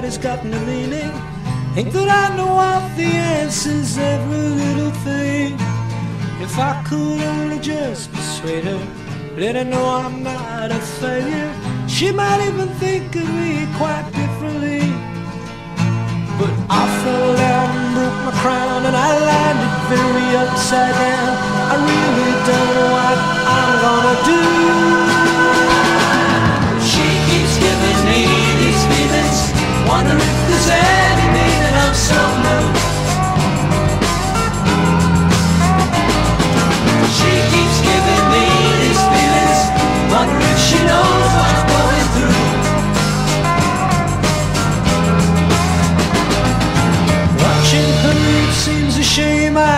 always got no meaning. Think that I know all the answers, every little thing. If I could only just persuade her, let her know I'm not a failure. She might even think of me quite differently. But I fell down and broke my crown and I landed very upside down. I really don't know what I'm gonna do.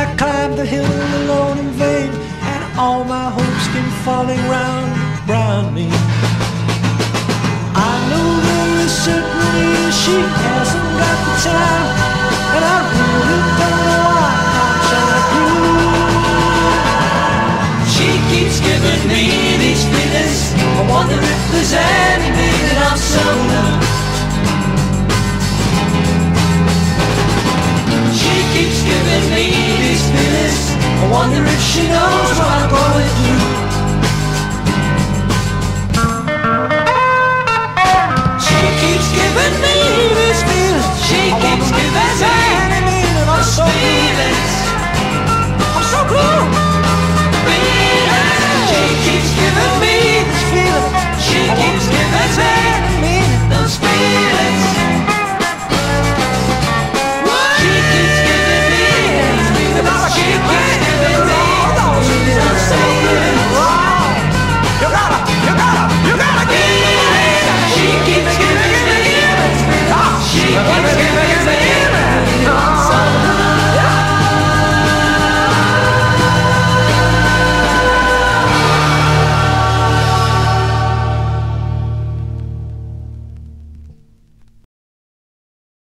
I climbed the hill alone in vain, and all my hopes came falling round, round me. I know there is certainly she hasn't got the time, and I really don't know why I'm trying to. She keeps giving me these feelings. I wonder if there's any wonder if she knows what I'm going through. She keeps giving me these feelings. She keeps giving me